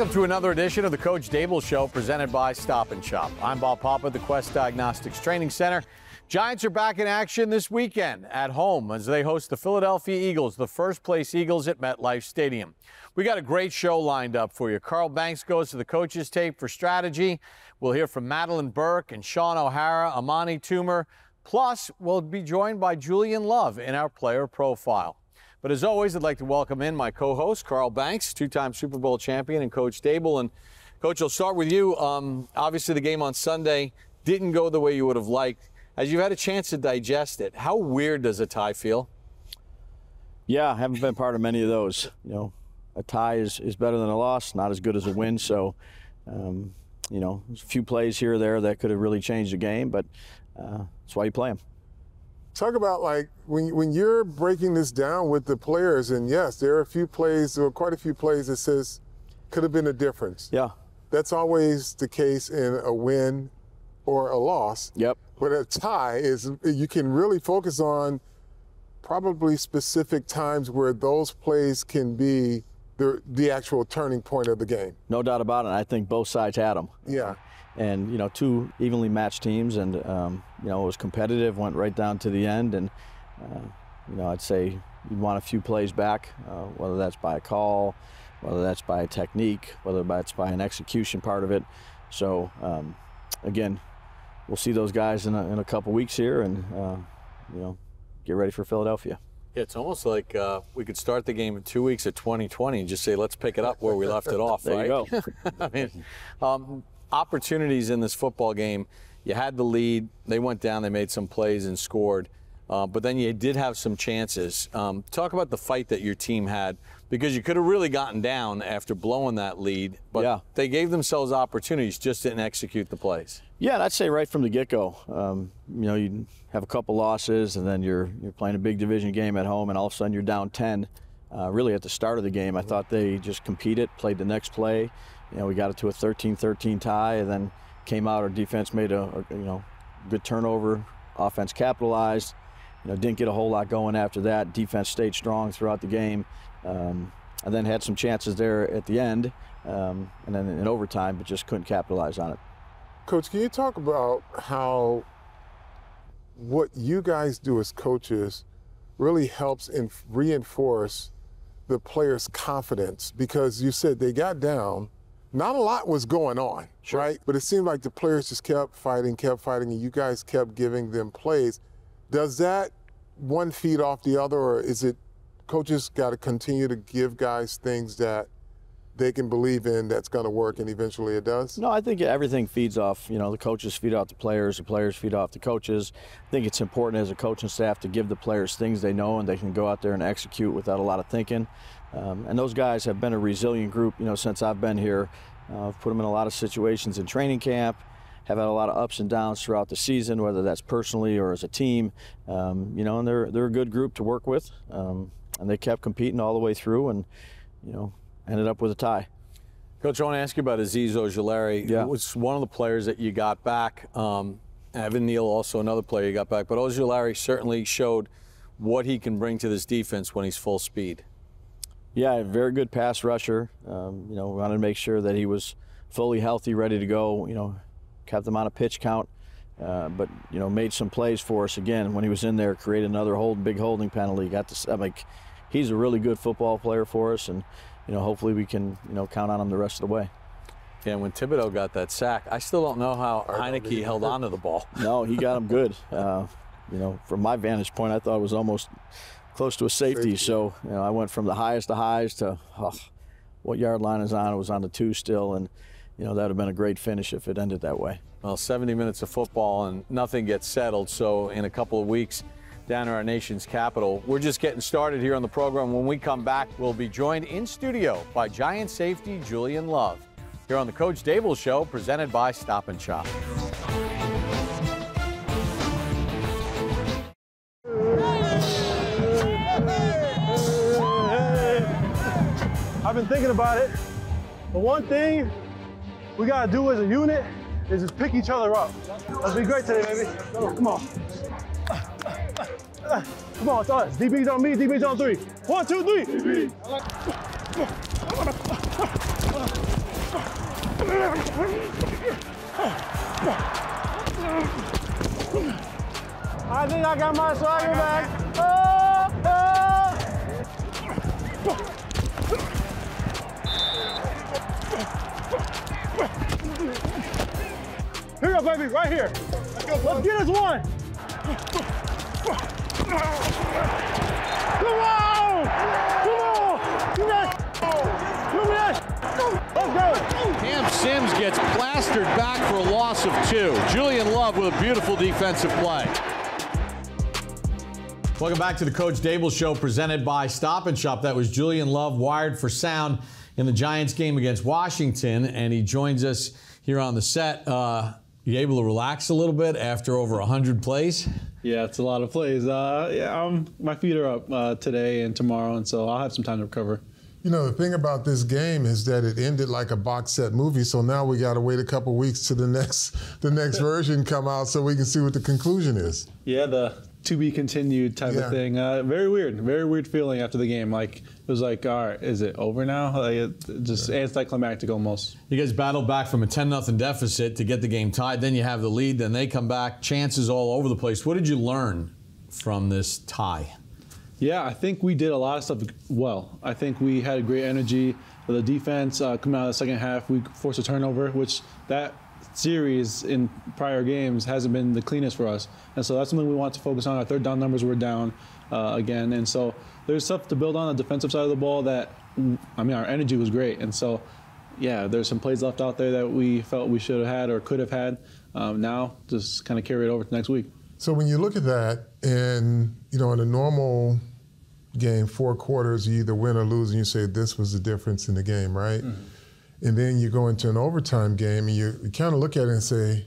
Welcome to another edition of the Coach Daboll Show presented by Stop and Shop. I'm Bob Papa the Quest Diagnostics Training Center. Giants are back in action this weekend at home as they host the Philadelphia Eagles, the first place Eagles at MetLife Stadium. We got a great show lined up for you. Carl Banks goes to the coaches tape for strategy. We'll hear from Madeline Burke and Shaun O'Hara, Amani Toomer. Plus, we'll be joined by Julian Love in our player profile. But as always, I'd like to welcome in my co-host, Carl Banks, two-time Super Bowl champion, and Coach Daboll. And Coach, I'll start with you. Um, obviously, the game on Sunday didn't go the way you would have liked. As you've had a chance to digest it, how weird does a tie feel? Yeah, I haven't been part of many of those. You know, a tie is, is better than a loss, not as good as a win. So, um, you know, a few plays here or there that could have really changed the game, but uh, that's why you play them. Talk about like when when you're breaking this down with the players, and yes, there are a few plays, there quite a few plays that says could have been a difference. Yeah. That's always the case in a win or a loss. Yep. But a tie is you can really focus on probably specific times where those plays can be the the actual turning point of the game. No doubt about it. I think both sides had them. Yeah. And you know, two evenly matched teams, and um, you know, it was competitive. Went right down to the end, and uh, you know, I'd say you'd want a few plays back, uh, whether that's by a call, whether that's by a technique, whether that's by an execution part of it. So um, again, we'll see those guys in a, in a couple weeks here, and uh, you know, get ready for Philadelphia. Yeah, it's almost like uh, we could start the game in two weeks of 2020 and just say, let's pick it up where we left it off, there right? you go. I mean, um, opportunities in this football game. You had the lead. They went down. They made some plays and scored. Uh, but then you did have some chances. Um, talk about the fight that your team had because you could have really gotten down after blowing that lead. But Yeah. they gave themselves opportunities, just didn't execute the plays. Yeah, I'd say right from the get-go. Um, you know, you have a couple losses, and then you're you're playing a big division game at home, and all of a sudden you're down 10. Uh, really, at the start of the game, I thought they just competed, played the next play. You know, we got it to a 13-13 tie, and then came out. Our defense made a, a you know good turnover. Offense capitalized. You know, didn't get a whole lot going after that. Defense stayed strong throughout the game, um, and then had some chances there at the end, um, and then in overtime, but just couldn't capitalize on it. Coach, can you talk about how what you guys do as coaches really helps in reinforce the players' confidence? Because you said they got down, not a lot was going on, right? But it seemed like the players just kept fighting, kept fighting, and you guys kept giving them plays. Does that one feed off the other, or is it coaches got to continue to give guys things that they can believe in that's going to work, and eventually it does? No, I think everything feeds off, you know, the coaches feed off the players, the players feed off the coaches. I think it's important as a coaching staff to give the players things they know and they can go out there and execute without a lot of thinking. Um, and those guys have been a resilient group, you know, since I've been here. Uh, I've put them in a lot of situations in training camp, have had a lot of ups and downs throughout the season, whether that's personally or as a team. Um, you know, and they're, they're a good group to work with. Um, and they kept competing all the way through and, you know, ended up with a tie. Coach, I want to ask you about Azeez Ojulari. Yeah. It was one of the players that you got back. Um, Evan Neal, also another player you got back. But Ojulari certainly showed what he can bring to this defense when he's full speed. Yeah, a very good pass rusher. Um, you know, we wanted to make sure that he was fully healthy, ready to go. You know, kept him on a pitch count, uh, but you know, made some plays for us again when he was in there. Created another hold, big holding penalty. Got to, I'm like, he's a really good football player for us, and you know, hopefully we can you know count on him the rest of the way. Yeah, when Thibodeaux got that sack, I still don't know how Heinicke held on to the ball. No, he got him good. Uh, you know, from my vantage point, I thought it was almost close to a safety. So, you know, I went from the highest of highs to oh, what yard line is on. It was on the two still, and you know that would have been a great finish if it ended that way. Well, 70 minutes of football and nothing gets settled. So, in a couple of weeks, down in our nation's capital, we're just getting started here on the program. When we come back, we'll be joined in studio by Giant safety Julian Love here on the Coach Daboll Show, presented by Stop and Shop. I've been thinking about it. The one thing we gotta do as a unit is just pick each other up. Let's be great today, baby. Come on. Come on, it's us. DB's on me, DB's on three. One, two, three. I think I got my swagger back. Oh, oh. Here you go, baby, right here. Let's get us one. Come on! Come on! Come on! Come on! Let's go! Cam Sims gets plastered back for a loss of two. Julian Love with a beautiful defensive play. Welcome back to the Coach Daboll Show presented by Stop and Shop. That was Julian Love wired for sound in the Giants game against Washington, and he joins us here on the set. Uh, you able to relax a little bit after over 100 plays? Yeah, it's a lot of plays. Uh, yeah, um, my feet are up uh, today and tomorrow, and so I'll have some time to recover. You know, the thing about this game is that it ended like a box set movie, so now we got to wait a couple weeks to the next the next version come out so we can see what the conclusion is. Yeah, the to be continued type Yeah. of thing. Uh, very weird, very weird feeling after the game. Like it was like, all right, is it over now? Like it, just anticlimactic almost. You guys battled back from a 10 0 deficit to get the game tied. Then you have the lead. Then they come back. Chances all over the place. What did you learn from this tie? Yeah, I think we did a lot of stuff well. I think we had a great energy. The defense uh, coming out of the second half, we forced a turnover, which that series in prior games hasn't been the cleanest for us. And so that's something we want to focus on. Our third down numbers were down uh, again. And so there's stuff to build on the defensive side of the ball that, I mean, our energy was great. And so, yeah, there's some plays left out there that we felt we should have had or could have had. Um, now, just kind of carry it over to next week. So when you look at that, and you know, in a normal game, four quarters, you either win or lose, and you say this was the difference in the game, right? And then you go into an overtime game, and you, you kind of look at it and say,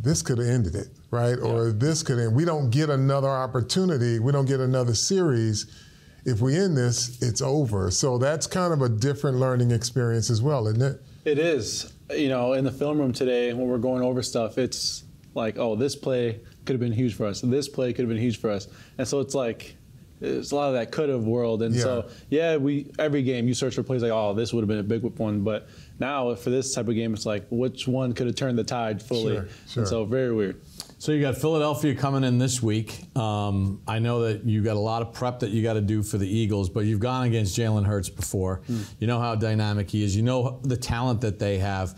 this could have ended it, right? Or this could end. We don't get another opportunity. We don't get another series. If we end this, it's over. So that's kind of a different learning experience as well, isn't it? It is. You know, in the film room today, when we're going over stuff, it's like, oh, this play could have been huge for us. This play could have been huge for us. And so it's like, it's a lot of that could have world. And so, yeah, we every game you search for plays like, oh, this would have been a big one. But now for this type of game, it's like, which one could have turned the tide fully? Sure, sure. And so, very weird. So you got Philadelphia coming in this week. Um, I know that you got a lot of prep that you got to do for the Eagles, but you've gone against Jalen Hurts before. You know how dynamic he is. You know the talent that they have.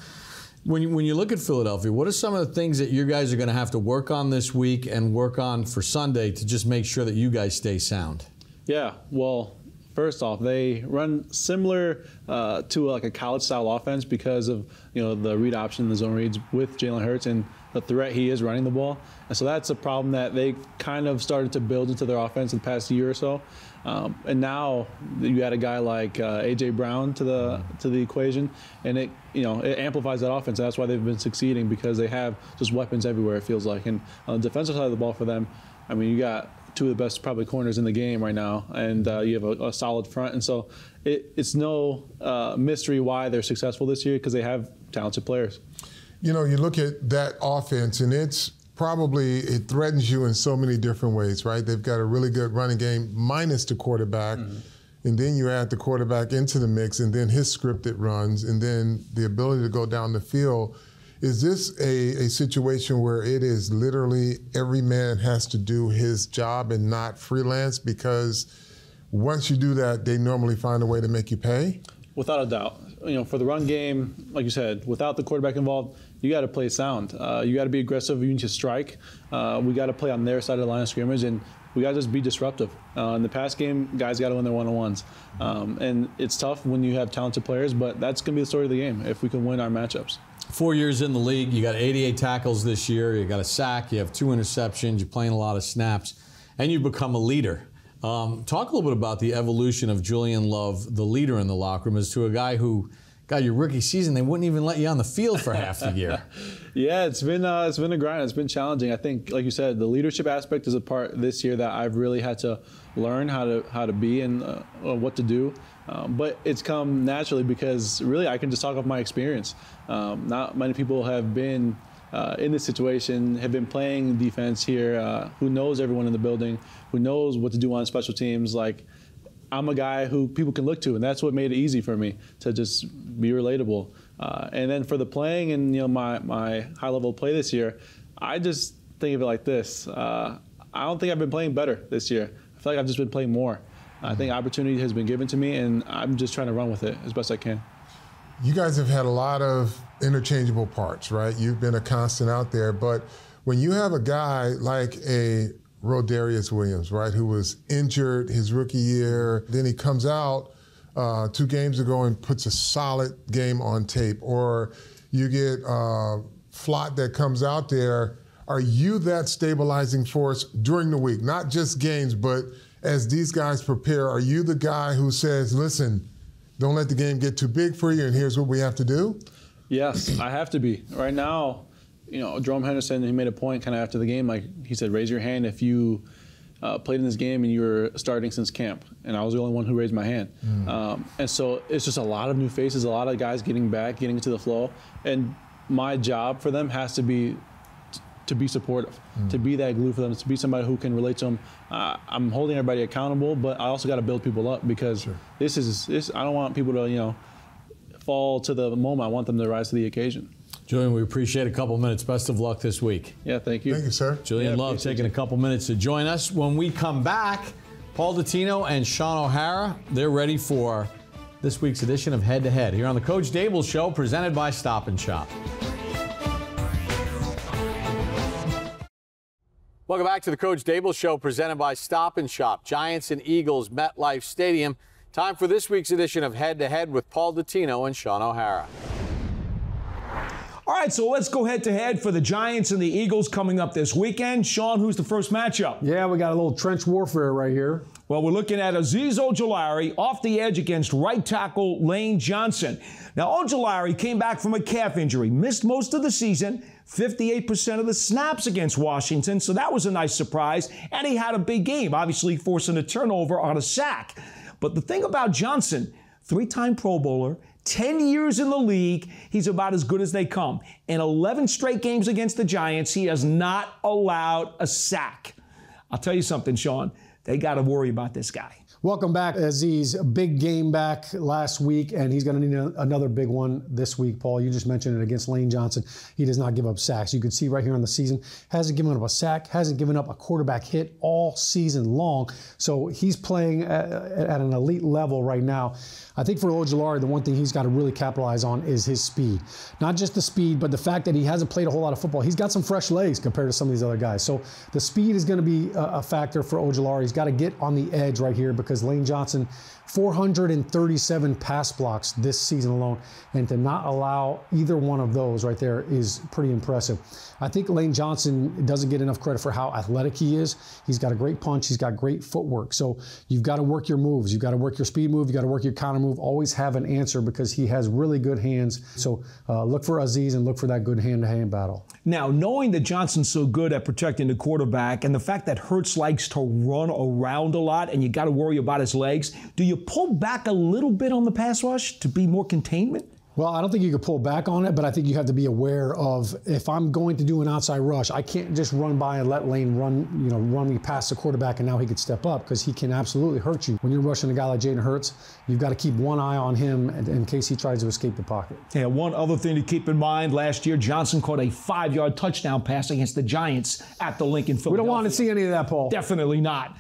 When you, when you look at Philadelphia, what are some of the things that you guys are going to have to work on this week and work on for Sunday to just make sure that you guys stay sound? Yeah, well, first off, they run similar uh, to like a college-style offense because of you know the read option, the zone reads with Jalen Hurts and the threat he is running the ball, and so that's a problem that they kind of started to build into their offense in the past year or so. Um, and now you add a guy like uh, AJ Brown to the to the equation, and it you know it amplifies that offense. That's why they've been succeeding because they have just weapons everywhere. It feels like, and on the defensive side of the ball for them, I mean you got two of the best probably corners in the game right now, and uh, you have a, a solid front, and so it, it's no uh, mystery why they're successful this year because they have talented players. you know, you look at that offense, and it's probably it threatens you in so many different ways, right? They've got a really good running game, minus the quarterback, mm-hmm. and then you add the quarterback into the mix, and then his scripted runs, and then the ability to go down the field. Is this a, a situation where it is literally every man has to do his job and not freelance? Because once you do that, they normally find a way to make you pay. Without a doubt. You know, for the run game, like you said, without the quarterback involved, you got to play sound. Uh, you got to be aggressive. You need to strike. Uh, we got to play on their side of the line of scrimmage, and we got to just be disruptive. Uh, in the pass game, guys got to win their one-on-ones, um, and it's tough when you have talented players. But that's going to be the story of the game if we can win our matchups. Four years in the league, you got 88 tackles this year. You got a sack. You have two interceptions. You're playing a lot of snaps, and you become a leader. Um, talk a little bit about the evolution of Julian Love, the leader in the locker room, as to a guy who, God, your rookie season, they wouldn't even let you on the field for half the year. Yeah, it's been uh, it's been a grind. It's been challenging. I think, like you said, the leadership aspect is a part this year that I've really had to learn how to how to be and uh, what to do. Um, but it's come naturally because really I can just talk off my experience. Um, not many people have been uh, in this situation, have been playing defense here. Uh, who knows everyone in the building? Who knows what to do on special teams? Like. I'm a guy who people can look to, and that's what made it easy for me to just be relatable. Uh, and then for the playing and you know my my high level play this year, I just think of it like this. Uh, I don't think I've been playing better this year. I feel like I've just been playing more. I think opportunity has been given to me, and I'm just trying to run with it as best I can. You guys have had a lot of interchangeable parts, right? You've been a constant out there, but when you have a guy like a Rodarius Williams, right, who was injured his rookie year, then he comes out uh, two games ago and puts a solid game on tape, or you get uh, Flott that comes out there. Are you that stabilizing force during the week, not just games, but as these guys prepare? Are you the guy who says, "Listen"? don't let the game get too big for you, and here's what we have to do? Yes, I have to be. Right now, you know, Jerome Henderson, he made a point kind of after the game, like he said, raise your hand if you uh, played in this game and you were starting since camp. And I was the only one who raised my hand. Mm. Um, and so it's just a lot of new faces, a lot of guys getting back, getting into the flow. And my job for them has to be to be supportive, mm. to be that glue for them, to be somebody who can relate to them. Uh, I'm holding everybody accountable, but I also got to build people up because sure. this is this. I don't want people to you know fall to the moment. I want them to rise to the occasion. Julian, we appreciate a couple minutes. Best of luck this week. Yeah, thank you. Thank you, sir. Julian yeah, Love taking you. a couple minutes to join us. When we come back, Paul Dottino and Shaun O'Hara, they're ready for this week's edition of Head to Head here on the Coach Daboll Show, presented by Stop and Shop. Welcome back to the Coach Daboll Show, presented by Stop and Shop, Giants and Eagles, MetLife Stadium. Time for this week's edition of Head to Head with Paul Dottino and Shaun O'Hara. All right, so let's go head to head for the Giants and the Eagles coming up this weekend. Sean, who's the first matchup? Yeah, we got a little trench warfare right here. Well, we're looking at Azeez Ojulari off the edge against right tackle Lane Johnson. Now, Ojulari came back from a calf injury, missed most of the season, 58% of the snaps against Washington, so that was a nice surprise. And he had a big game, obviously forcing a turnover on a sack. But the thing about Johnson, three time Pro Bowler, 10 years in the league, he's about as good as they come. In 11 straight games against the Giants, he has not allowed a sack. I'll tell you something, Sean, they got to worry about this guy. Welcome back, Azeez. A big game back last week, and he's going to need a, another big one this week, Paul. You just mentioned it against Lane Johnson. He does not give up sacks. You can see right here on the season, hasn't given up a sack, hasn't given up a quarterback hit all season long. So he's playing at, at an elite level right now. I think for Ojulari, the one thing he's got to really capitalize on is his speed. Not just the speed, but the fact that he hasn't played a whole lot of football. He's got some fresh legs compared to some of these other guys. So the speed is going to be a, a factor for Ojulari. He's got to get on the edge right here because Lane Johnson 437 pass blocks this season alone, and to not allow either one of those right there is pretty impressive. I think Lane Johnson doesn't get enough credit for how athletic he is. He's got a great punch, he's got great footwork. So you've got to work your moves, you've got to work your speed move, you've got to work your counter move. Always have an answer because he has really good hands. So uh, look for Azeez and look for that good hand to hand battle. Now, knowing that Johnson's so good at protecting the quarterback and the fact that Hurts likes to run around a lot and you got to worry about his legs, do you pull back a little bit on the pass rush to be more containment? Well, I don't think you could pull back on it, but I think you have to be aware of if I'm going to do an outside rush, I can't just run by and let Lane run, you know, run me past the quarterback and now he could step up because he can absolutely hurt you. When you're rushing a guy like Jalen Hurts, you've got to keep one eye on him in case he tries to escape the pocket. Yeah, one other thing to keep in mind last year, Johnson caught a five yard touchdown pass against the Giants at the Lincoln Field. We don't want to see any of that, Paul. Definitely not.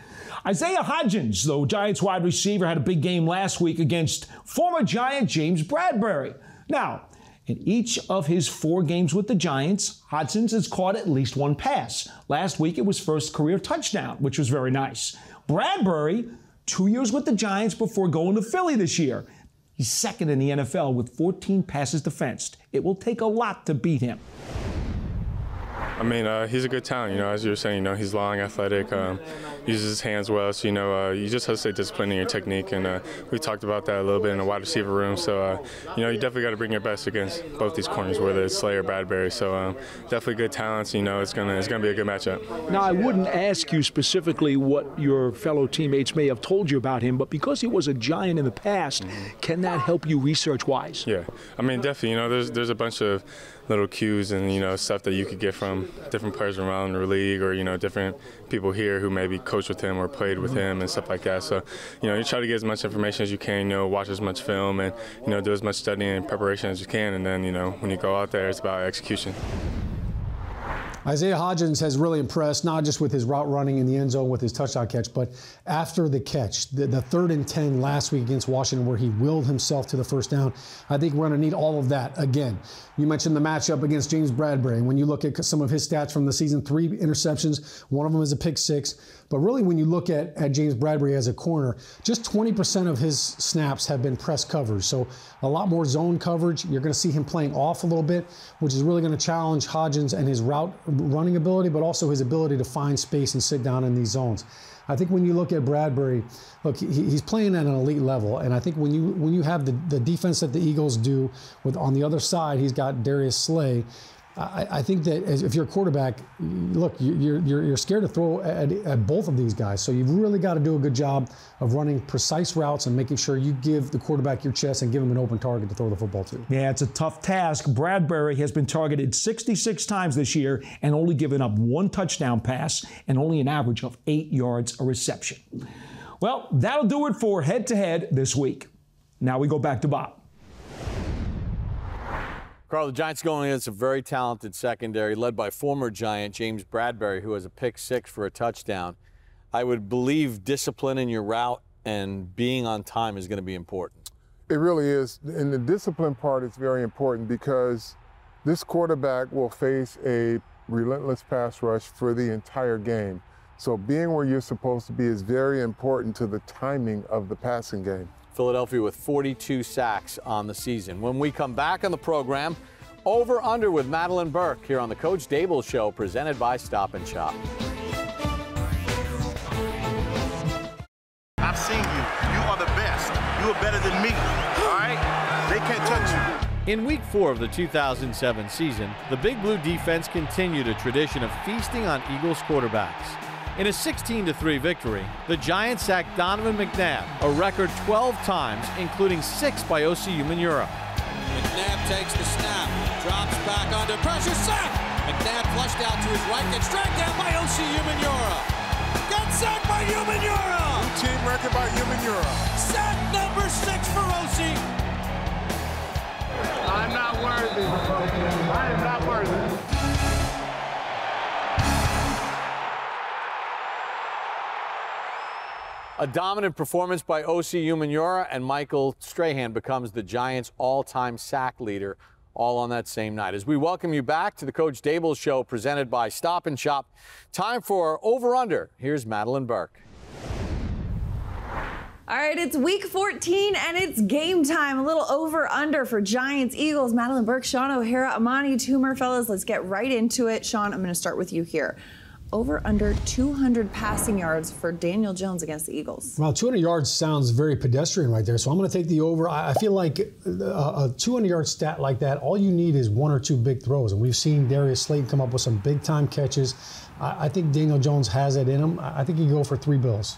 Isaiah Hodgins, though, Giants wide receiver, had a big game last week against former Giant James Bradberry. Now, in each of his four games with the Giants, Hodgins has caught at least one pass. Last week, it was first career touchdown, which was very nice. Bradberry, two years with the Giants before going to Philly this year. He's second in the NFL with 14 passes defensed. It will take a lot to beat him. I mean, uh, he's a good talent. You know, as you were saying, you know, he's long, athletic, um, uses his hands well. So you know, uh, you just have to stay disciplined in your technique, and uh, we talked about that a little bit in the wide receiver room. So uh, you know, you definitely got to bring your best against both these corners, whether it's Slay or Bradberry. So um, definitely good talents. You know, it's gonna it's gonna be a good matchup. Now, I wouldn't ask you specifically what your fellow teammates may have told you about him, but because he was a giant in the past, mm-hmm. can that help you research wise? Yeah, I mean, definitely. You know, there's there's a bunch of little cues and you know stuff that you could get from different players around the league or you know different people here who maybe coached with him or played with him and stuff like that. So you know you try to get as much information as you can, you know, watch as much film and you know do as much studying and preparation as you can, and then you know when you go out there, it's about execution. Isaiah Hodgins has really impressed, not just with his route running in the end zone with his touchdown catch, but after the catch, the, the, third and 10 last week against Washington, where he willed himself to the first down. I think we're going to need all of that again. You mentioned the matchup against James Bradberry. When you look at some of his stats from the season, three interceptions, one of them is a pick six. But really, when you look at, at James Bradberry as a corner, just 20% of his snaps have been press coverage. So a lot more zone coverage. You're going to see him playing off a little bit, which is really going to challenge Hodgins and his route running ability, but also his ability to find space and sit down in these zones. I think when you look at Bradberry, look, he, he's playing at an elite level, and I think when you when you have the, the defense that the Eagles do, with on the other side, he's got Darius Slay. I, think that if you're a quarterback, look, you're, you're, you're scared to throw at, at, both of these guys. So you've really got to do a good job of running precise routes and making sure you give the quarterback your chest and give him an open target to throw the football to. Yeah, it's a tough task. Bradberry has been targeted 66 times this year and only given up one touchdown pass and only an average of eight yards a reception. Well, that'll do it for head to head this week. Now we go back to Bob. Carl, the Giants going against a very talented secondary led by former Giant James Bradberry, who has a pick six for a touchdown. I would believe discipline in your route and being on time is going to be important. It really is. And the discipline part is very important because this quarterback will face a relentless pass rush for the entire game. So being where you're supposed to be is very important to the timing of the passing game. Philadelphia with 42 sacks on the season. When we come back on the program, over under with Madeline Burke here on the Coach Daboll Show, presented by Stop and Shop. I've seen you. You are the best. You are better than me. All right? They can't touch you. In week four of the 2007 season, the Big Blue defense continued a tradition of feasting on Eagles quarterbacks. In a 16 3 victory, the Giants sacked Donovan McNabb a record 12 times, including six by Osi Umenyiora. McNabb takes the snap, drops back under pressure, sack! McNabb flushed out to his right, gets dragged down by Osi Umenyiora. Got sacked by Umenyiora! New team record by Umenyiora. Sack number six for Osi. I'm not worthy. I am not worthy. A dominant performance by Osi Umenyiora and Michael Strahan becomes the Giants' all-time sack leader all on that same night. As we welcome you back to the Coach Daboll Show presented by Stop and Shop, time for Over Under. Here's Madeline Burke. All right, it's week 14 and it's game time. A little over under for Giants, Eagles, Madeline Burke, Shaun O'Hara, Amani Toomer. Fellas, let's get right into it. Sean, I'm going to start with you here over under 200 passing yards for Daniel Jones against the Eagles. Well, 200 yards sounds very pedestrian right there. So I'm going to take the over. I feel like uh, a 200 yard stat like that, all you need is one or two big throws. And we've seen Darius Slayton come up with some big time catches. I think Daniel Jones has it in him. I think he go for three bills.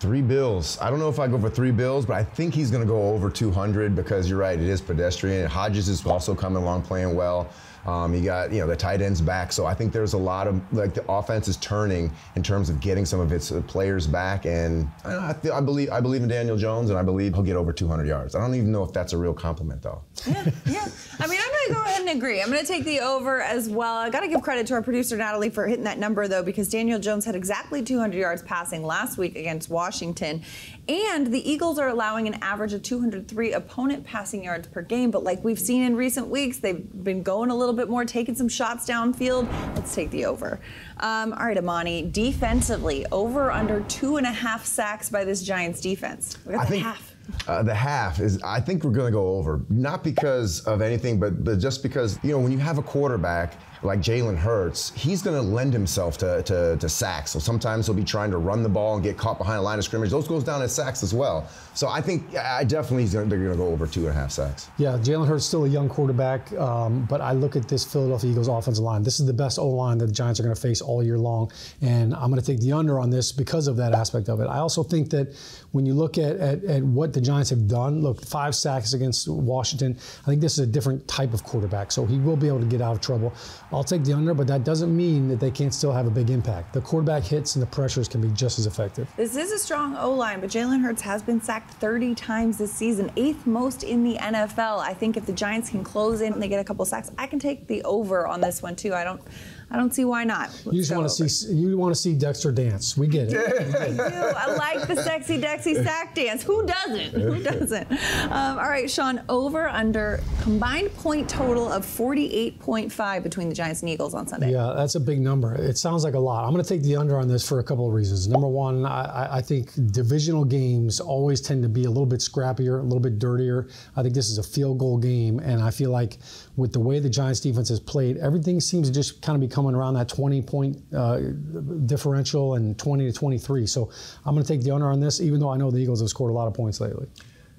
Three bills. I don't know if I go for three bills, but I think he's going to go over 200 because you're right, it is pedestrian. Hodgins is also coming along playing well. Um, you got you know the tight ends back, so I think there's a lot of like the offense is turning in terms of getting some of its uh, players back, and I, I, I, believe I believe in Daniel Jones, and I believe he'll get over 200 yards. I don't even know if that's a real compliment though. Yeah, yeah. I mean, I'm going to go ahead and agree. I'm going to take the over as well. I got to give credit to our producer Natalie for hitting that number though, because Daniel Jones had exactly 200 yards passing last week against Washington, and the Eagles are allowing an average of 203 opponent passing yards per game. But like we've seen in recent weeks, they've been going a little bit more, taking some shots downfield. Let's take the over. Um, all right, Amani, defensively, over under two and a half sacks by this Giants defense. We got I the think, half. Uh, the half is, I think we're going to go over. Not because of anything, but, but just because, you know, when you have a quarterback like Jalen Hurts, he's going to lend himself to, to, to, sacks. So sometimes he'll be trying to run the ball and get caught behind a line of scrimmage. Those goes down as sacks as well. So I think I definitely they're going to go over two and a half sacks. Yeah, Jalen Hurts is still a young quarterback, um, but I look at this Philadelphia Eagles offensive line. This is the best O line that the Giants are going to face all year long, and I'm going to take the under on this because of that aspect of it. I also think that when you look at, at, at what the Giants have done. Look, five sacks against Washington. I think this is a different type of quarterback, so he will be able to get out of trouble. I'll take the under, but that doesn't mean that they can't still have a big impact. The quarterback hits and the pressures can be just as effective. This is a strong O line, but Jalen Hurts has been sacked 30 times this season, eighth most in the NFL. I think if the Giants can close in and they get a couple sacks, I can take the over on this one too. I don't. I don't see why not. Let's you just want to see you want to see Dexter dance. We get it. I do. I like the sexy Dexy sack dance. Who doesn't? Who doesn't? Um, all right, Sean. Over under combined point total of 48.5 between the Giants and Eagles on Sunday. Yeah, that's a big number. It sounds like a lot. I'm going to take the under on this for a couple of reasons. Number one, I, I think divisional games always tend to be a little bit scrappier, a little bit dirtier. I think this is a field goal game, and I feel like with the way the Giants defense has played, everything seems to just kind of be coming around that 20 point uh, differential and 20 to 23. So I'm going to take the under on this, even though I know the Eagles have scored a lot of points lately.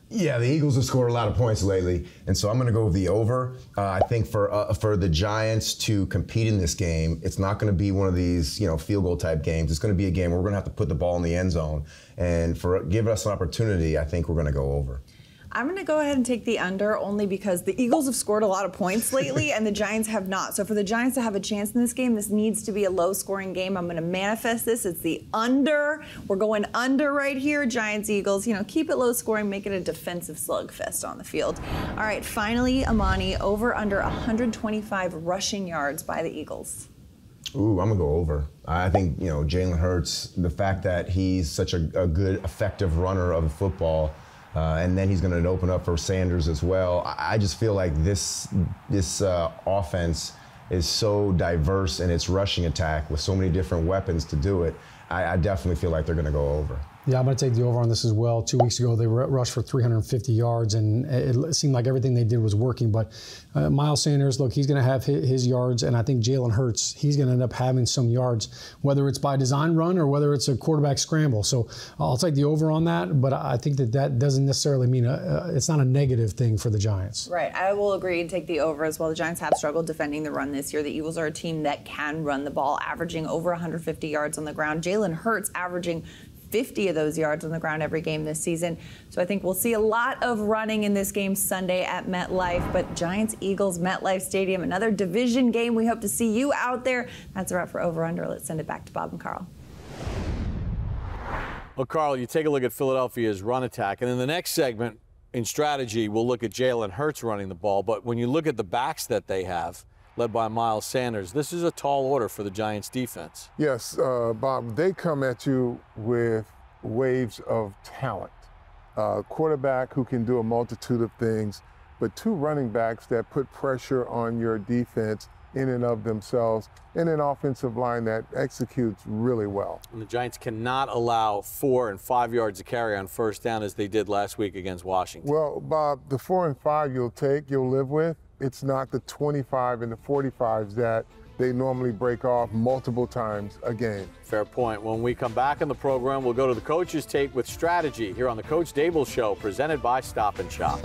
Yeah, the Eagles have scored a lot of points lately, and so I'm going to go with the over. Uh, I think for uh, for the Giants to compete in this game, it's not going to be one of these you know field goal type games. It's going to be a game where we're going to have to put the ball in the end zone, and for give us an opportunity, I think we're going to go over. I'm going to go ahead and take the under only because the Eagles have scored a lot of points lately and the Giants have not. So for the Giants to have a chance in this game, this needs to be a low scoring game. I'm going to manifest this. It's the under. We're going under right here. Giants, Eagles, you know, keep it low scoring, make it a defensive slugfest on the field. All right, finally, Amani, over under 125 rushing yards by the Eagles. Ooh, I'm gonna go over. I think you know Jalen Hurts. The fact that he's such a, a good, effective runner of the football uh, and then he's going to open up for Sanders as well. I, I just feel like this this uh, offense is so diverse in its rushing attack with so many different weapons to do it. I, I definitely feel like they're going to go over. Yeah, I'm going to take the over on this as well. Two weeks ago, they rushed for 350 yards, and it seemed like everything they did was working. But uh, Miles Sanders, look, he's going to have his yards, and I think Jalen Hurts, he's going to end up having some yards, whether it's by design run or whether it's a quarterback scramble. So I'll take the over on that, but I think that that doesn't necessarily mean a, it's not a negative thing for the Giants. Right. I will agree and take the over as well. The Giants have struggled defending the run this year. The Eagles are a team that can run the ball, averaging over 150 yards on the ground. Jalen Hurts averaging 50 of those yards on the ground every game this season. So I think we'll see a lot of running in this game Sunday at MetLife. But Giants Eagles, MetLife Stadium, another division game. We hope to see you out there. That's a wrap for Over Under. Let's send it back to Bob and Carl. Well, Carl, you take a look at Philadelphia's run attack, and in the next segment, in strategy, we'll look at Jalen Hurts running the ball. But when you look at the backs that they have, led by Miles Sanders. This is a tall order for the Giants defense. Yes, uh, Bob, they come at you with waves of talent. Uh, quarterback who can do a multitude of things, but two running backs that put pressure on your defense in and of themselves, and an offensive line that executes really well. And the Giants cannot allow four and five yards of carry on first down as they did last week against Washington. Well, Bob, the four and five you'll take, you'll live with it's not the 25 and the 45s that they normally break off multiple times a game. Fair point. When we come back in the program, we'll go to the coach's take with strategy here on the Coach Daboll Show, presented by Stop and Shop.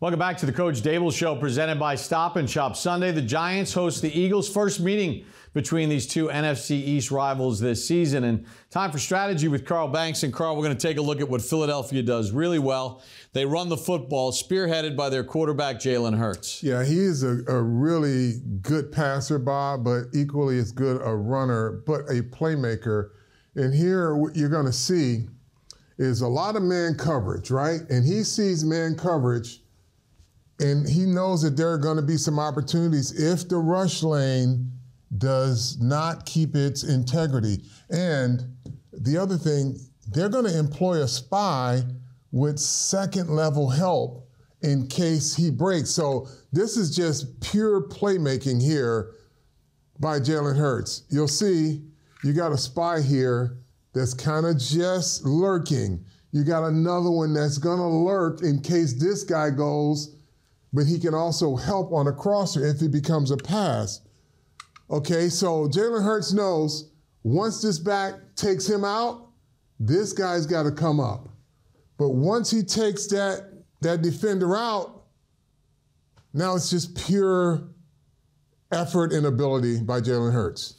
Welcome back to the Coach Daboll Show, presented by Stop and Shop. Sunday, the Giants host the Eagles' first meeting between these two NFC East rivals this season. And time for strategy with Carl Banks. And Carl, we're going to take a look at what Philadelphia does really well. They run the football, spearheaded by their quarterback, Jalen Hurts. Yeah, he is a, a really good passer, Bob, but equally as good a runner, but a playmaker. And here, what you're going to see is a lot of man coverage, right? And he sees man coverage and he knows that there are going to be some opportunities if the rush lane does not keep its integrity. And the other thing, they're going to employ a spy with second level help in case he breaks. So this is just pure playmaking here by Jalen Hurts. You'll see you got a spy here that's kind of just lurking. You got another one that's going to lurk in case this guy goes but he can also help on a crosser if it becomes a pass. Okay, so Jalen Hurts knows once this back takes him out, this guy's got to come up. But once he takes that, that defender out, now it's just pure effort and ability by Jalen Hurts.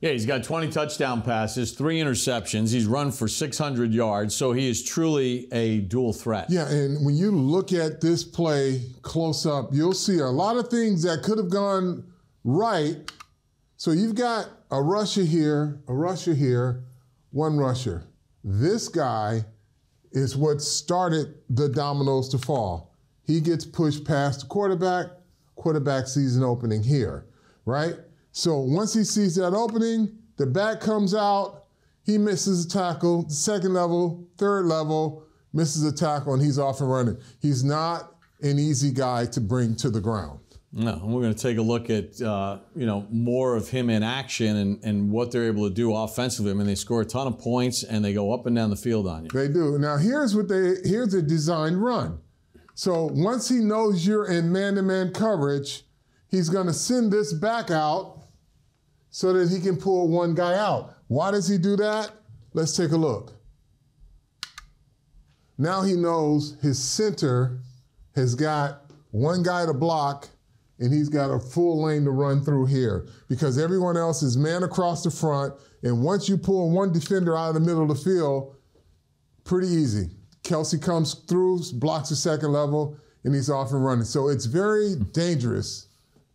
Yeah, he's got 20 touchdown passes, three interceptions. He's run for 600 yards, so he is truly a dual threat. Yeah, and when you look at this play close up, you'll see a lot of things that could have gone right. So you've got a rusher here, a rusher here, one rusher. This guy is what started the dominoes to fall. He gets pushed past the quarterback, quarterback sees an opening here, right? So once he sees that opening, the back comes out, he misses a tackle, second level, third level, misses a tackle, and he's off and running. He's not an easy guy to bring to the ground. No, we're going to take a look at uh, you know more of him in action and, and what they're able to do offensively. I mean, they score a ton of points and they go up and down the field on you. They do. Now here's what they here's a design run. So once he knows you're in man-to-man coverage, he's going to send this back out so that he can pull one guy out. Why does he do that? Let's take a look. Now he knows his center has got one guy to block and he's got a full lane to run through here because everyone else is man across the front. And once you pull one defender out of the middle of the field, pretty easy. Kelce comes through, blocks the second level, and he's off and running. So it's very dangerous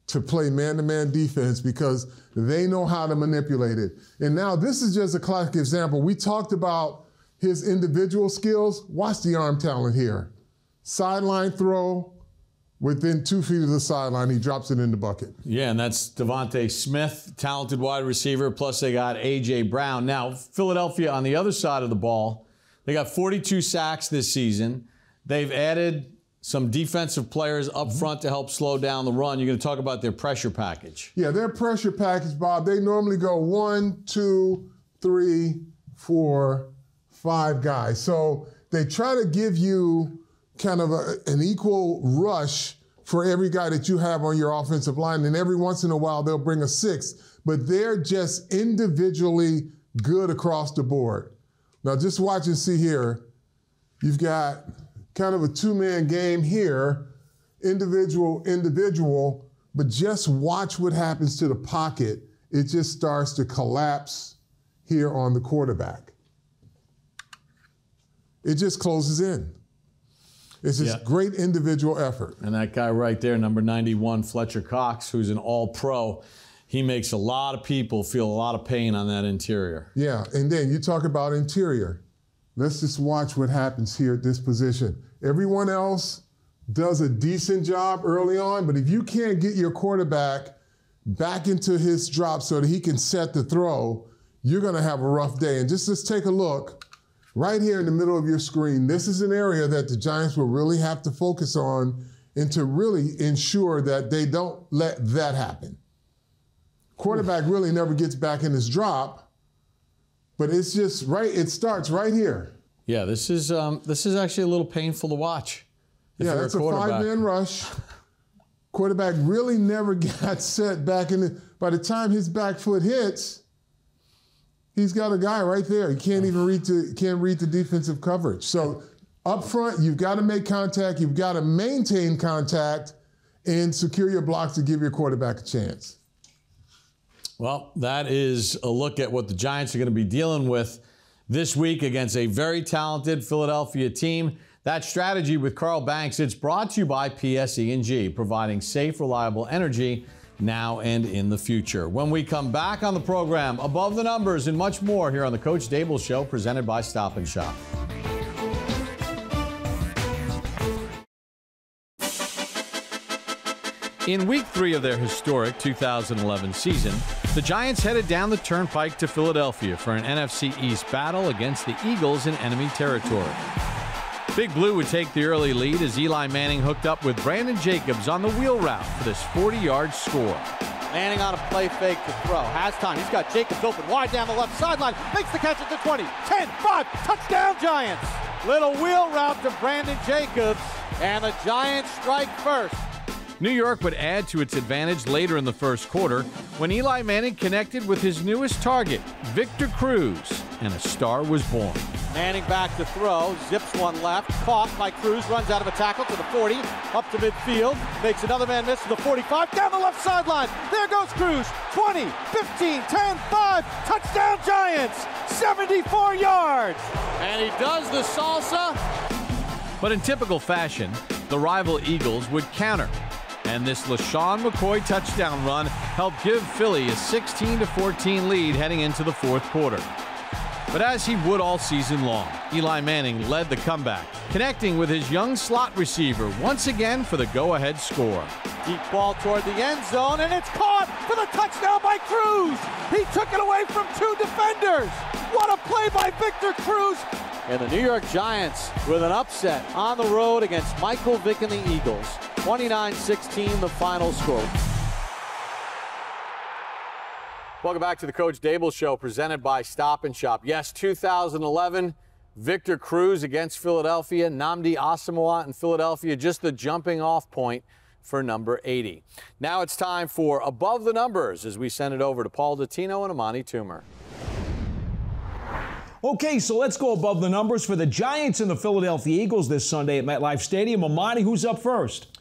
to play man-to-man defense because they know how to manipulate it. And now this is just a classic example. We talked about his individual skills. Watch the arm talent here. Sideline throw, within two feet of the sideline, he drops it in the bucket. Yeah, and that's DeVonta Smith, talented wide receiver. Plus, they got A.J. Brown. Now, Philadelphia on the other side of the ball, they got 42 sacks this season. They've added some defensive players up mm-hmm. front to help slow down the run. You're going to talk about their pressure package. Yeah, their pressure package, Bob, they normally go one, two, three, four, five guys. So they try to give you kind of a, an equal rush for every guy that you have on your offensive line. And every once in a while, they'll bring a six, but they're just individually good across the board. Now, just watch and see here. You've got kind of a two man game here, individual, individual, but just watch what happens to the pocket. It just starts to collapse here on the quarterback. It just closes in. It's just Yeah. great individual effort. And that guy right there, number 91, Fletcher Cox, who's an all pro, he makes a lot of people feel a lot of pain on that interior. Yeah, and then you talk about interior. Let's just watch what happens here at this position. Everyone else does a decent job early on, but if you can't get your quarterback back into his drop so that he can set the throw, you're going to have a rough day. And just let's take a look right here in the middle of your screen. This is an area that the Giants will really have to focus on and to really ensure that they don't let that happen. Quarterback really never gets back in his drop, but it's just right. It starts right here. Yeah, this is um, this is actually a little painful to watch. yeah, that's a, quarterback. five-man rush. Quarterback really never got set back in. The, by the time his back foot hits, he's got a guy right there. He can't even read the can't read the defensive coverage. So up front, you've got to make contact. You've got to maintain contact and secure your blocks to give your quarterback a chance. Well, that is a look at what the Giants are going to be dealing with this week against a very talented Philadelphia team. That strategy with Carl Banks, it's brought to you by PSE&G, providing safe, reliable energy now and in the future. When we come back on the program, above the numbers and much more here on the Coach Daboll Show, presented by Stop and Shop. In week three of their historic 2011 season, the Giants headed down the turnpike to Philadelphia for an NFC East battle against the Eagles in enemy territory. Big Blue would take the early lead as Eli Manning hooked up with Brandon Jacobs on the wheel route for this 40 yard score. Manning on a play fake to throw. Has time. He's got Jacobs open wide down the left sideline. Makes the catch at the 20. 10, 5. Touchdown, Giants. Little wheel route to Brandon Jacobs. And the Giants strike first. New York would add to its advantage later in the first quarter when Eli Manning connected with his newest target, Victor Cruz, and a star was born. Manning back to throw, zips one left, caught by Cruz, runs out of a tackle to the 40, up to midfield, makes another man miss to the 45, down the left sideline. There goes Cruz, 20, 15, 10, 5, touchdown Giants, 74 yards. And he does the salsa. But in typical fashion, the rival Eagles would counter. And this LeSean McCoy touchdown run helped give Philly a 16 14 lead heading into the fourth quarter. But as he would all season long, Eli Manning led the comeback, connecting with his young slot receiver once again for the go ahead score. Deep ball toward the end zone, and it's caught for the touchdown by Cruz. He took it away from two defenders. What a play by Victor Cruz. And the New York Giants with an upset on the road against Michael Vick and the Eagles. 29 16, the final score. Welcome back to the Coach Daboll Show, presented by Stop and Shop. Yes, 2011, Victor Cruz against Philadelphia, Nnamdi Asomugha in Philadelphia, just the jumping off point for number 80. Now it's time for Above the Numbers as we send it over to Paul Dottino and Amani Toomer. Okay, so let's go above the numbers for the Giants and the Philadelphia Eagles this Sunday at MetLife Stadium. Amani, who's up first?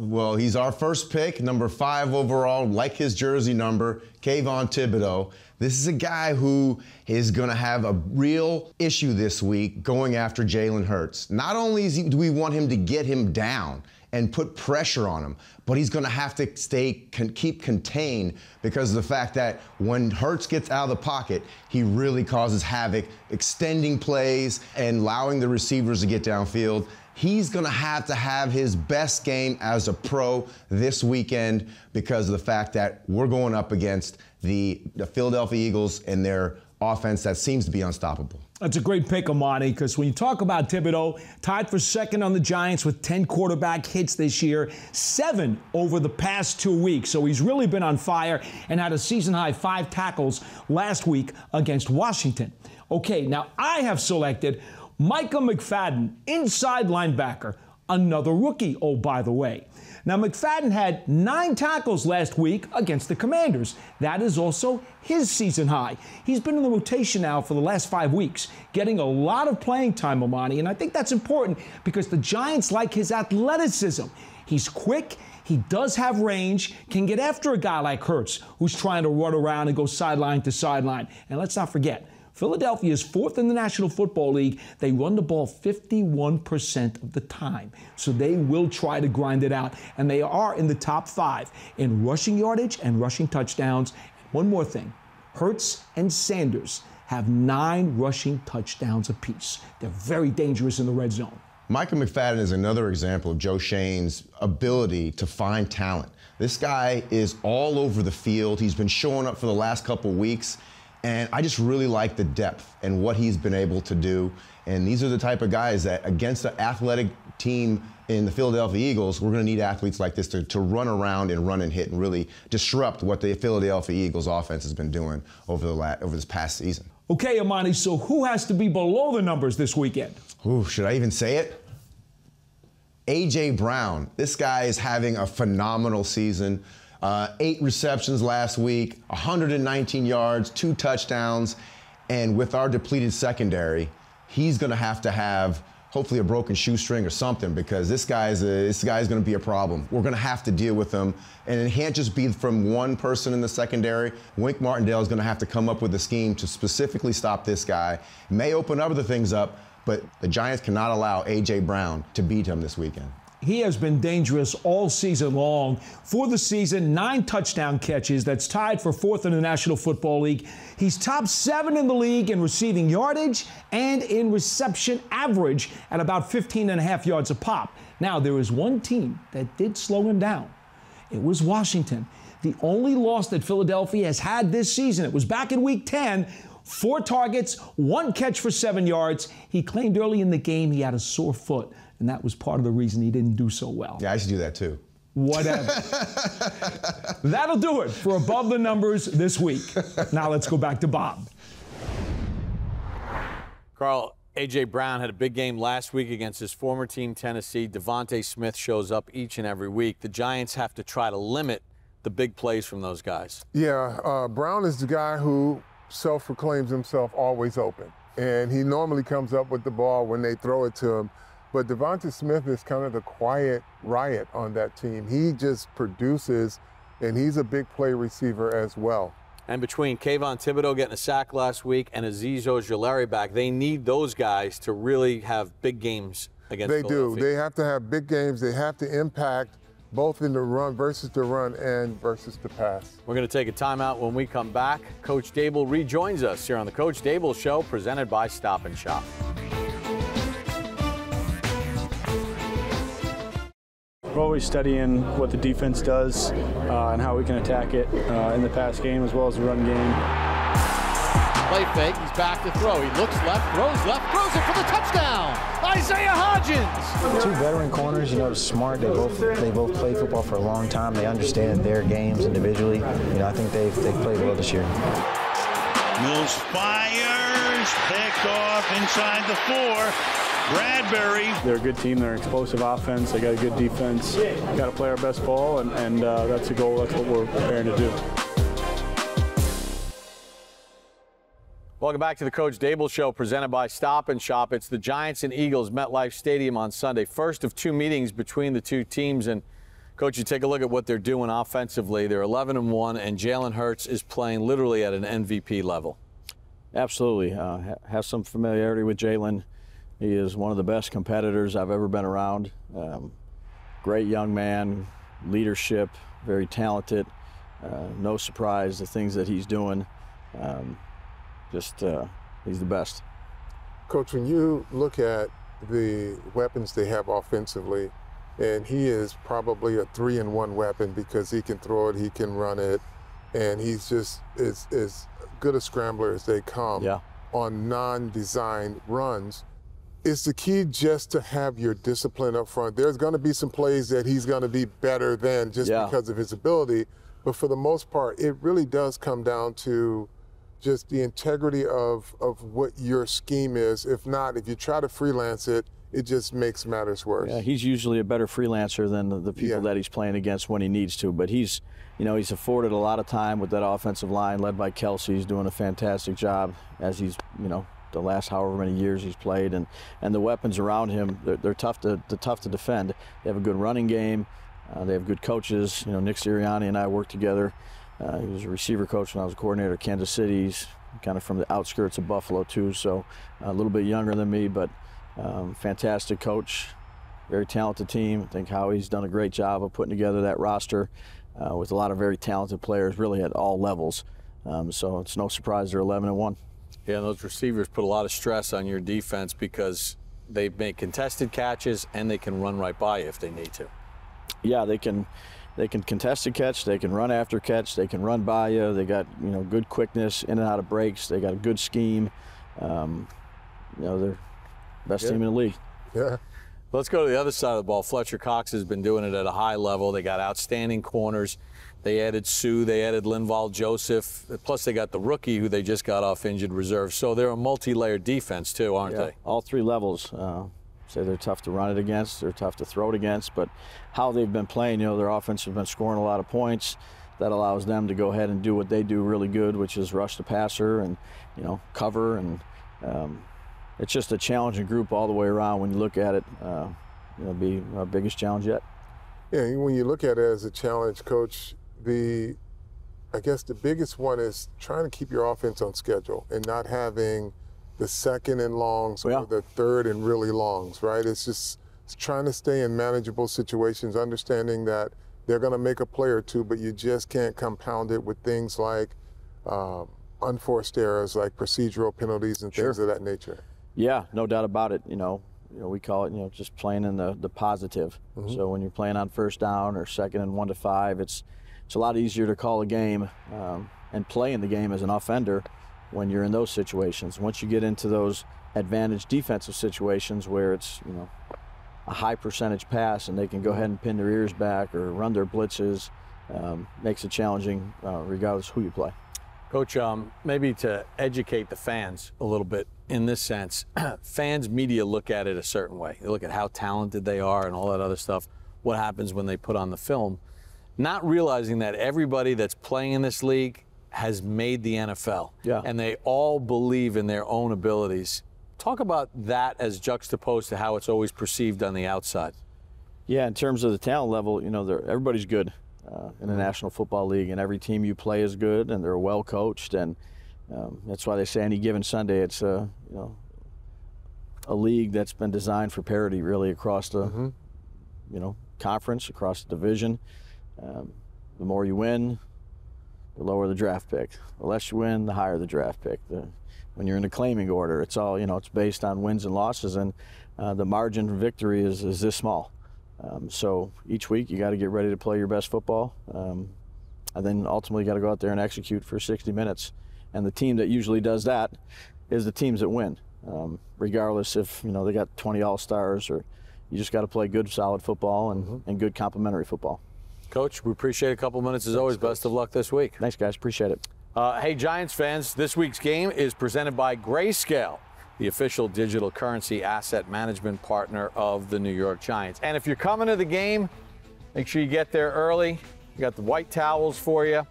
Well, he's our first pick, number five overall, like his jersey number, Kayvon Thibodeaux. This is a guy who is going to have a real issue this week going after Jalen Hurts. Not only he, do we want him to get him down and put pressure on him, but he's going to have to stay con- keep contained because of the fact that when Hurts gets out of the pocket, he really causes havoc, extending plays and allowing the receivers to get downfield. He's going to have to have his best game as a pro this weekend because of the fact that we're going up against the, the Philadelphia Eagles and their offense that seems to be unstoppable. That's a great pick, Amani, because when you talk about Thibodeaux, tied for second on the Giants with 10 quarterback hits this year, seven over the past two weeks. So he's really been on fire and had a season high five tackles last week against Washington. Okay, now I have selected Micah McFadden, inside linebacker, another rookie, oh, by the way. Now, McFadden had nine tackles last week against the Commanders. That is also his season high. He's been in the rotation now for the last five weeks, getting a lot of playing time, Amani, and I think that's important because the Giants like his athleticism. He's quick. He does have range, can get after a guy like Hurts, who's trying to run around and go sideline to sideline. And let's not forget, Philadelphia is fourth in the National Football League. They run the ball 51% of the time. So they will try to grind it out. And they are in the top five in rushing yardage and rushing touchdowns. One more thing Hurts and Sanders have nine rushing touchdowns apiece. They're very dangerous in the red zone. Micah McFadden is another example of Joe Schoen's ability to find talent. This guy is all over the field. He's been showing up for the last couple weeks. And I just really like the depth and what he's been able to do. And these are the type of guys that, against an athletic team in the Philadelphia Eagles, we're going to need athletes like this to, to run around and run and hit and really disrupt what the Philadelphia Eagles offense has been doing over the la- over this past season. Okay, Amani, so who has to be below the numbers this weekend? Ooh, should I even say it? A.J. Brown. This guy is having a phenomenal season. Uh, eight receptions last week, 119 yards, two touchdowns. And with our depleted secondary, he's going to have to have hopefully a broken shoestring or something because this guy's a, this guy's going to be a problem. We're going to have to deal with him, and it can't just be from one person in the secondary. Wink Martindale is going to have to come up with a scheme to specifically stop this guy. May open up other things up, but the Giants cannot allow A.J. Brown to beat him this weekend. He has been dangerous all season long. For the season, nine touchdown catches. That's tied for fourth in the National Football League. He's top seven in the league in receiving yardage and in reception average at about 15 and a half yards a pop. Now, there is one team that did slow him down. It was Washington. The only loss that Philadelphia has had this season, it was back in week 10 four targets, one catch for seven yards. He claimed early in the game he had a sore foot and that was part of the reason he didn't do so well. Yeah, I used to do that too. Whatever. That'll do it for Above the Numbers this week. Now let's go back to Bob. Carl, A.J. Brown had a big game last week against his former team, Tennessee. DeVonta Smith shows up each and every week. The Giants have to try to limit the big plays from those guys. Yeah, uh, Brown is the guy who self proclaims himself always open. and he normally comes up with the ball when they throw it to him. But DeVonta Smith is kind of the quiet riot on that team. He just produces, and he's a big play receiver as well. And between Kayvon Thibodeaux getting a sack last week and Azeez Ojulari back, they need those guys to really have big games against They do. They have to have big games. They have to impact both in the run versus the run and versus the pass. We're going to take a timeout when we come back. Coach Daboll rejoins us here on the Coach Daboll Show, presented by Stop and Shop. We're always studying what the defense does uh, and how we can attack it uh, in the pass game as well as the run game. Play fake, he's back to throw. He looks left, throws left, throws it for the touchdown. Isaiah Hodgins. Two veteran corners, you know, smart. They both they both play football for a long time. They understand their games individually. You know, I think they've they've played well this year. Mills fires, picked off inside the four. Bradberry. They're a good team. They're an explosive offense. They got a good defense. Got to play our best ball, and, and uh, that's the goal. That's what we're preparing to do. Welcome back to the Coach Daboll Show, presented by Stop and Shop. It's the Giants and Eagles MetLife Stadium on Sunday. First of two meetings between the two teams, and Coach, you take a look at what they're doing offensively. They're 11 and one, and Jalen Hurts is playing literally at an MVP level. Absolutely, uh, have some familiarity with Jalen. He is one of the best competitors I've ever been around. Um, great young man, leadership, very talented. Uh, no surprise the things that he's doing. Um, just uh, he's the best. Coach, when you look at the weapons they have offensively, and he is probably a three in one weapon because he can throw it, he can run it, and he's just as, as good a scrambler as they come yeah. on non designed runs is the key just to have your discipline up front. There's going to be some plays that he's going to be better than just yeah. because of his ability, but for the most part, it really does come down to just the integrity of of what your scheme is. If not, if you try to freelance it, it just makes matters worse. Yeah, he's usually a better freelancer than the, the people Yeah. that he's playing against when he needs to. But he's, you know, he's afforded a lot of time with that offensive line led by Kelce. He's doing a fantastic job as he's, you know, the last however many years he's played, and and the weapons around him, they're, they're tough to they're tough to defend. They have a good running game. Uh, they have good coaches. You know, Nick Sirianni and I worked together. Uh, he was a receiver coach when I was a coordinator at Kansas City's, kind of from the outskirts of Buffalo too, so a little bit younger than me, but um, fantastic coach, very talented team. I think Howie's done a great job of putting together that roster uh, with a lot of very talented players, really at all levels. Um, so it's no surprise they're 11 and one. Yeah, and those receivers put a lot of stress on your defense because they make contested catches and they can run right by you if they need to. Yeah, they can. They can contest a catch. They can run after catch. They can run by you. They got you know good quickness in and out of breaks. They got a good scheme. Um, you know they're best Good. team in the league. Yeah. Let's go to the other side of the ball. Fletcher Cox has been doing it at a high level. They got outstanding corners. They added Suh. They added Linval Joseph. Plus, they got the rookie who they just got off injured reserve. So they're a multi-layered defense too, aren't Yeah, they? All three levels. Uh, say they're tough to run it against. They're tough to throw it against. But how they've been playing, you know, their offense has been scoring a lot of points. That allows them to go ahead and do what they do really good, which is rush the passer and you know cover. And um, it's just a challenging group all the way around. When you look at it, uh, it'll be our biggest challenge yet. Yeah, when you look at it as a challenge, coach, the I guess the biggest one is trying to keep your offense on schedule and not having the second and longs or the third and really longs, right? It's just it's trying to stay in manageable situations, understanding that they're going to make a play or two, but you just can't compound it with things like um, unforced errors, like procedural penalties and things of that nature. Yeah, no doubt about it. You know, you know, we call it, you know, just playing in the, the positive. So when you're playing on first down or second and one to five, it's it's a lot easier to call a game um, and play in the game as an offender when you're in those situations. Once you get into those advantage defensive situations where it's you know a high percentage pass and they can go ahead and pin their ears back or run their blitzes, um, makes it challenging uh, regardless who you play. Coach, um, maybe to educate the fans a little bit in this sense, fans, media look at it a certain way. They look at how talented they are and all that other stuff. What happens when they put on the film, not realizing that everybody that's playing in this league has made the NFL. Yeah. And they all believe in their own abilities. Talk about that as juxtaposed to how it's always perceived on the outside. Yeah, in terms of the talent level, you know, everybody's good uh, in the National Football League, and every team you play is good, and they're well coached, and um, that's why they say any given Sunday it's a you know a league that's been designed for parity really across the you know conference, across the division. Um, the more you win, the lower the draft pick. The less you win, the higher the draft pick. The, when you're in the claiming order, it's all you know. It's based on wins and losses, and uh, the margin for victory is, is this small. Um, so each week you got to get ready to play your best football, um, and then ultimately you got to go out there and execute for 60 minutes. And the team that usually does that is the teams that win, um, regardless if you know they got 20 all stars or you just got to play good, solid football and, and good complementary football. Coach, we appreciate a couple minutes as always. Best of luck this week. Thanks, guys. Appreciate it. Uh, hey, Giants fans, this week's game is presented by Grayscale, the official digital currency asset management partner of the New York Giants. And if you're coming to the game, make sure you get there early. We got the white towels for you.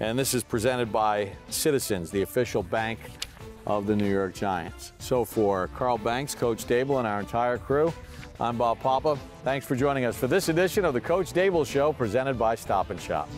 And this is presented by Citizens, the official bank of the New York Giants. So for Carl Banks, Coach Daboll, and our entire crew, I'm Bob Papa. Thanks for joining us for this edition of the Coach Daboll Show presented by Stop and Shop.